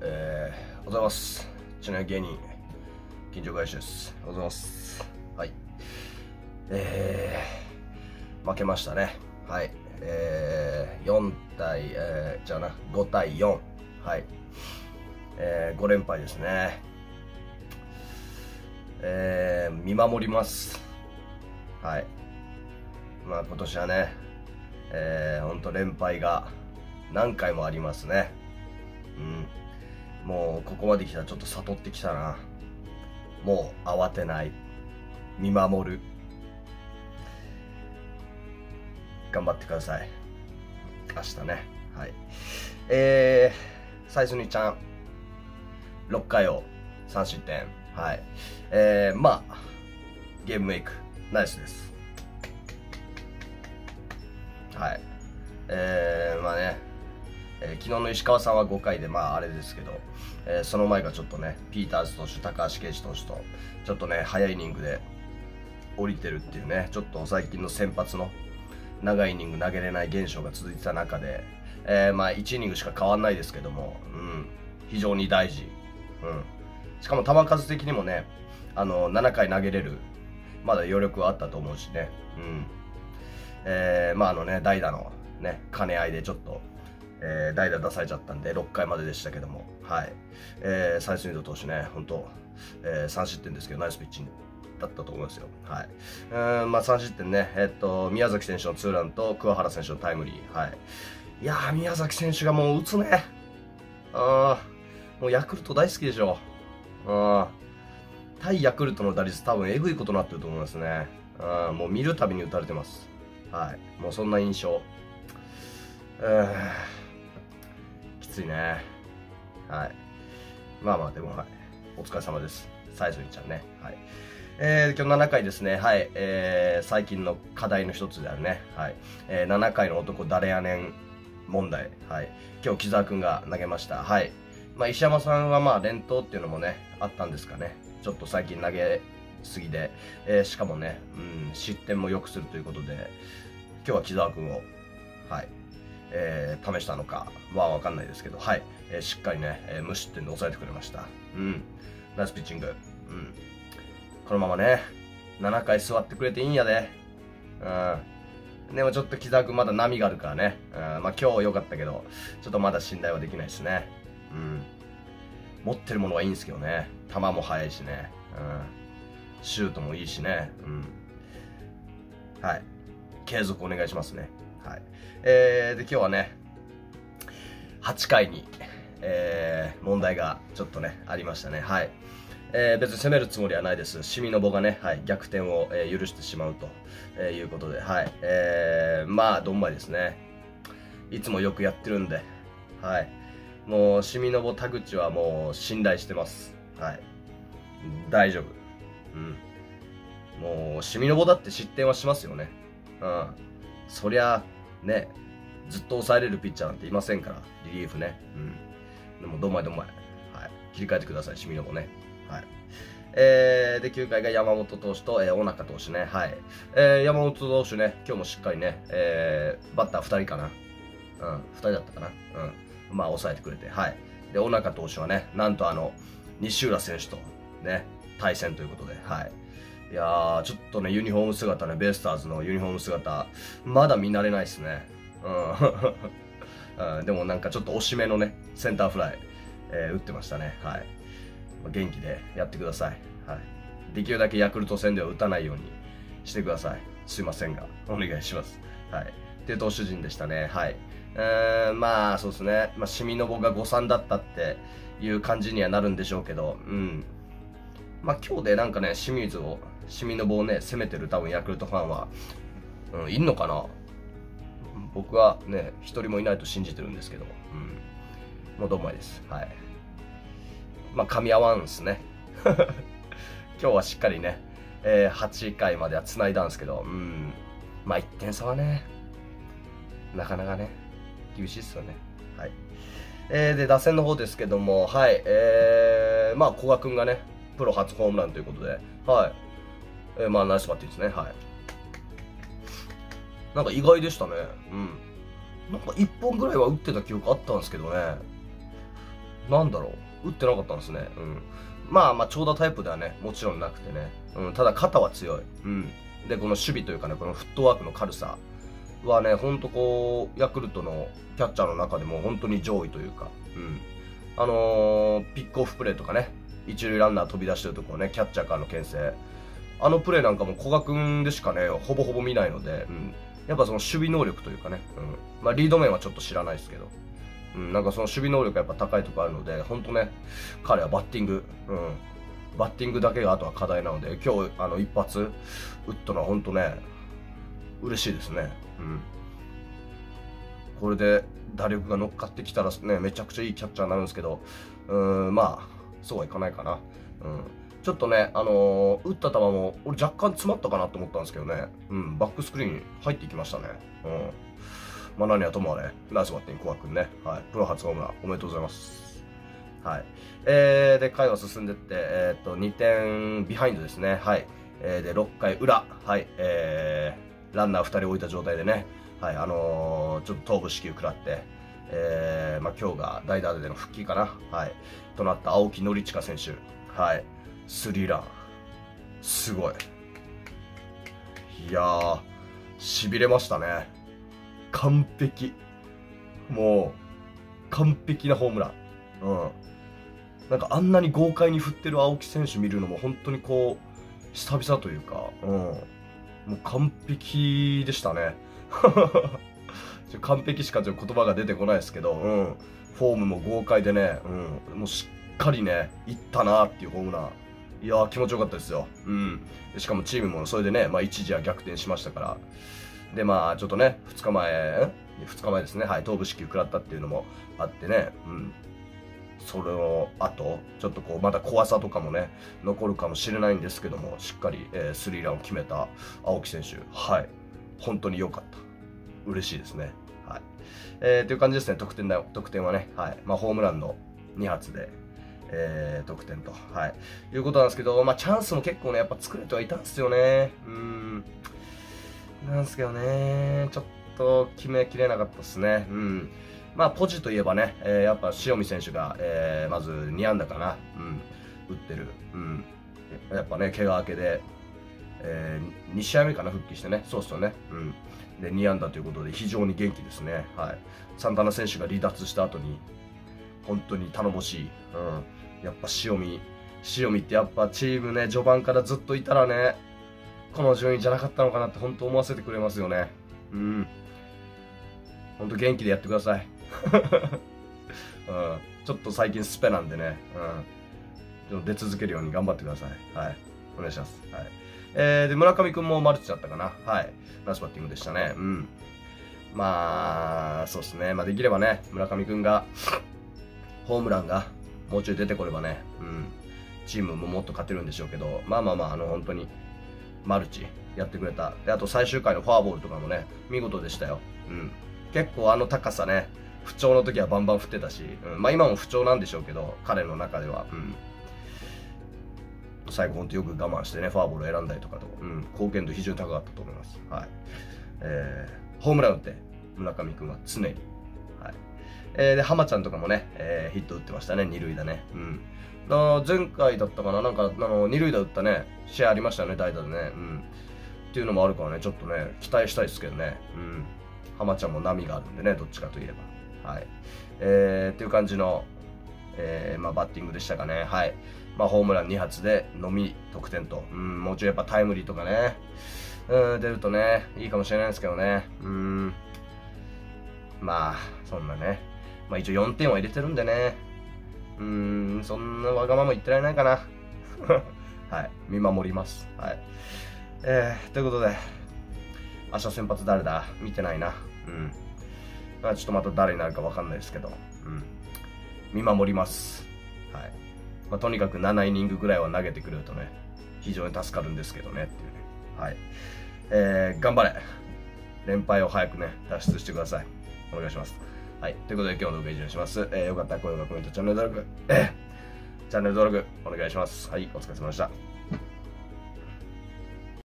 えー、おはようございます。ちなみに芸人、緊張返しです。おはようございます。はい。えー、負けましたね。はい。えー、4対、えー、じゃあな、5対4。はい。えー、5連敗ですね。えー、見守ります。はい。まあ今年はね、えー、ほんと連敗が何回もありますね。うん。もうここまで来たらちょっと悟ってきたな。もう慌てない。見守る。頑張ってください。明日ね。はい。えー、最初にちゃん、6回を3失点。はい。えー、まあ、ゲームメイク、ナイスです。はい。えー、まあね、えー昨日の石川さんは5回で、まああれですけど、えーその前がちょっとね、ピーターズ投手、高橋奎二投手と、ちょっとね、早いイニングで降りてるっていうね、ちょっと最近の先発の長いイニング投げれない現象が続いてた中で、えーまあ1イニングしか変わんないですけども、うん、非常に大事。うん。しかも球数的にもね、あの、7回投げれる、まだ余力はあったと思うしね、うん。えーまああのね、代打のね、兼ね合いでちょっと、えー代打出されちゃったんで、6回まででしたけども、はい。えー、サイスニード投手ね、本当、えー3失点ですけど、ナイスピッチングだったと思いますよ。はい。うん、まあ3失点ね、えっと、宮崎選手のツーランと桑原選手のタイムリー、はい。いや、宮崎選手がもう打つね。あー、もうヤクルト大好きでしょ。あ、対ヤクルトの打率多分えぐいことになってると思いますね。あもう見るたびに打たれてます。はい。もうそんな印象。うんついね。はい。まあまあ、でもはい。お疲れ様です。サイズニちゃんね。はい。えー、今日7回ですね。はい。えー、最近の課題の一つであるね。はい。えー、7回の男誰やねん問題。はい。今日木澤くんが投げました。はい。まあ、石山さんはまあ、連投っていうのもね、あったんですかね。ちょっと最近投げすぎで、えーしかもね、うん、失点も良くするということで、今日は木澤くんを、はい、えー試したのかはわかんないですけど、はい、えーしっかりね、えー無失点で抑えてくれました。うん、ナイスピッチング。うん、このままね、7回座ってくれていいんやで。うん。でもちょっと木澤君まだ波があるからね。うん、まあ今日良かったけど、ちょっとまだ信頼はできないですね。うん。持ってるものはいいんですけどね。球も速いしね。うん。シュートもいいしね。うん。はい。継続お願いしますね。はい。えー、で、今日はね、8回に、えー、問題がちょっとね、ありましたね。はい。えー、別に攻めるつもりはないです。シミノボがね、はい、逆転を、えー許してしまうと、えーいうことで、はい。えー、まあ、どんまいですね。いつもよくやってるんで、はい。もう、シミノボ田口はもう信頼してます。はい。大丈夫。うん。もう、シミノボだって失点はしますよね。うん。そりゃ、ね、ずっと抑えれるピッチャーなんていませんから、リリーフね。うん。でも、どんまいどんまい。はい。切り替えてください、シミノボね。はい。えー、で、9回が山本投手と、えー、小中投手ね。はい。えー、山本投手ね、今日もしっかりね、えー、バッター2人かな。うん、2人だったかな。うん。まあ、抑えてくれて。はい。で、小中投手はね、なんとあの、西浦選手と、ね、対戦ということで、はい。いやー、ちょっとね、ユニフォーム姿ね、ベイスターズのユニフォーム姿、まだ見慣れないですね。うん。でもなんかちょっと惜しめのね、センターフライ、えー打ってましたね。はい。ま元気でやってください。はい。できるだけヤクルト戦では打たないようにしてください。すいませんが、お願いします。はい。っていう投手陣でしたね。はい。えー、まあ、そうですね。まあ、シミノボが誤算だったっていう感じにはなるんでしょうけど、うん。まあ、今日でなんかね、清水を、シミノボをね、攻めてる多分ヤクルトファンは、うん、いんのかな？僕はね、一人もいないと信じてるんですけど、うん。もうどんまいです。はい。まあ、噛み合わんすね。今日はしっかりね、えー8回までは繋いだんですけど、うん。まあ、1点差はね、なかなかね、厳しいっすよね。はい。えーで、打線の方ですけども、はい、えー、まあ、古賀くんがね、プロ初ホームランということで、はい。えーまあ、ナイスバッティですね、はい。なんか意外でしたね。うん。なんか1本ぐらいは打ってた記憶あったんですけどね。なんだろう打ってなかったんですね。うん。まあまあ長打タイプではね、もちろんなくてね。うん、ただ肩は強い。うん。で、この守備というかね、このフットワークの軽さはね、ほんとこう、ヤクルトのキャッチャーの中でも本当に上位というか、うん。あのー、ピックオフプレーとかね、一塁ランナー飛び出してるところね、キャッチャーからの牽制。あのプレーなんかも古賀君でしかね、ほぼほぼ見ないので、うん。やっぱその守備能力というかね、うん。まあリード面はちょっと知らないですけど、うん、なんかその守備能力がやっぱ高いところあるので、本当ね、彼はバッティング、うん。バッティングだけがあとは課題なので、今日、あの、一発打ったのは本当ね、嬉しいですね。うん。これで打力が乗っかってきたらね、めちゃくちゃいいキャッチャーになるんですけど、うん、まあ、そうはいかないかな。うん。ちょっとね、あのー、打った球も、俺若干詰まったかなと思ったんですけどね、うん、バックスクリーン入っていきましたね。うん。まあ何はともあれ、ナイスバッティング、コア君ね、はい、プロ初ホームラン、おめでとうございます。はい。えー、で、回は進んでって、えー、っと、2点ビハインドですね。はい。えー、で、6回裏、はい、えー、ランナー2人置いた状態でね、はい、あのー、ちょっと頭部支給食らって、えー、まあ今日が代打での復帰かな、はい、となった青木宣親選手、はい、スリラン、すごい。いやー、痺れましたね。完璧。もう、完璧なホームラン。うん。なんかあんなに豪快に振ってる青木選手見るのも本当にこう、久々というか、うん。もう完璧でしたね。完璧しか言葉が出てこないですけど、うん。フォームも豪快でね、うん。もうしっかりね、いったなっていうホームラン。いや気持ちよかったですよ。うん。しかもチームもそれでね、まあ一時は逆転しましたから。で、まあちょっとね、2日前、2日前ですね、はい、頭部支給食らったっていうのもあってね、うん。それの後、ちょっとこう、まだ怖さとかもね、残るかもしれないんですけども、しっかり、えー、スリーランを決めた青木選手、はい、本当に良かった。嬉しいですね。はい。えー、という感じですね、得点だよ。得点はね、はい。まあ、ホームランの2発で、えー、得点と、はい。いうことなんですけど、まあ、チャンスも結構ね、やっぱ作れてはいたんですよね。うん。なんですけどね、ちょっと決めきれなかったですね。うん。まあ、ポジといえばね、えー、やっぱ塩見選手が、えー、まず2安打かな。うん。打ってる。うん。やっぱね、怪我明けで、えー、2試合目かな、復帰してね。そうっすよね。うん。で、2安打ということで非常に元気ですね。はい。サンタナ選手が離脱した後に、本当に頼もしい。うん。やっぱ塩見、塩見ってやっぱチームね、序盤からずっといたらね、この順位じゃなかったのかなって本当思わせてくれますよね。うん。本当元気でやってください。うん。ちょっと最近スペなんでね、うん。出続けるように頑張ってください。はい。お願いします。はい。えー、で、村上くんもマルチだったかな。はい。ナイスバッティングでしたね。うん。まあ、そうですね。まあ、できればね、村上くんが、ホームランがもうちょい出てこればね、うん。チームももっと勝てるんでしょうけど、まあまあまあ、あの、本当に、マルチやってくれた。で、あと最終回のフォアボールとかもね、見事でしたよ。うん。結構あの高さね、不調の時はバンバン振ってたし、うん、まあ今も不調なんでしょうけど、彼の中では、うん。最後本当よく我慢してね、フォアボール選んだりとかと、うん、貢献度非常に高かったと思います。はい。えー、ホームラン打って、村上君は常に。はい。えー、で、浜ちゃんとかもね、えー、ヒット打ってましたね、二塁打ね。うん。前回だったかな、なんか、あの、二塁打打ったね、試合ありましたよね、代打でね。うん。っていうのもあるからね、ちょっとね、期待したいですけどね。うん。浜ちゃんも波があるんでね、どっちかといえば。はい。えー、っていう感じの、えー、まあ、バッティングでしたかね。はい。まあ、ホームラン2発で、のみ得点と。うん、もうちょいやっぱタイムリーとかね、うん、出るとね、いいかもしれないですけどね。うん。まあ、そんなね。まあ一応4点は入れてるんでね。うーん、そんなわがまま言ってられないかな。はい、見守ります。はい。えー、ということで、明日先発誰だ？見てないな。うん。まあ、ちょっとまた誰になるかわかんないですけど、うん。見守ります。はい。まあ、とにかく7イニングぐらいは投げてくれるとね、非常に助かるんですけどね、っていうね。はい。えー、頑張れ。連敗を早くね、脱出してください。お願いします。はい。ということで今日の動画以上にします。えー、よかったら高評価、コメント、チャンネル登録、えー、チャンネル登録お願いします。はい。お疲れ様でした。